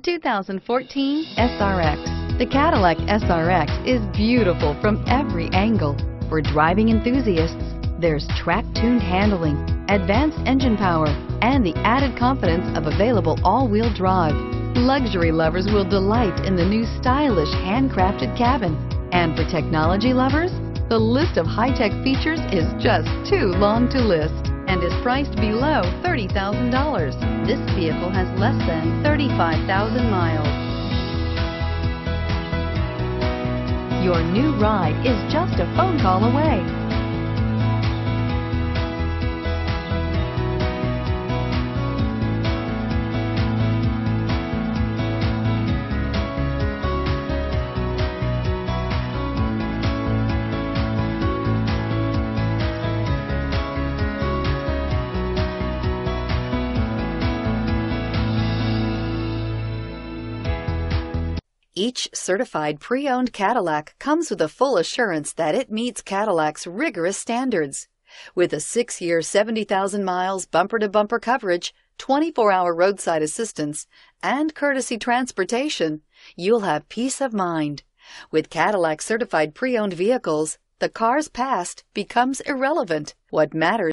The 2014 SRX. The Cadillac SRX is beautiful from every angle. For driving enthusiasts, there's track-tuned handling, advanced engine power, and the added confidence of available all-wheel drive. Luxury lovers will delight in the new stylish handcrafted cabin. And for technology lovers, the list of high-tech features is just too long to list and is priced below $30,000. This vehicle has less than 35,000 miles. Your new ride is just a phone call away. Each certified pre-owned Cadillac comes with a full assurance that it meets Cadillac's rigorous standards. With a six-year, 70,000 miles bumper-to-bumper coverage, 24-hour roadside assistance, and courtesy transportation, you'll have peace of mind. With Cadillac certified pre-owned vehicles, the car's past becomes irrelevant. What matters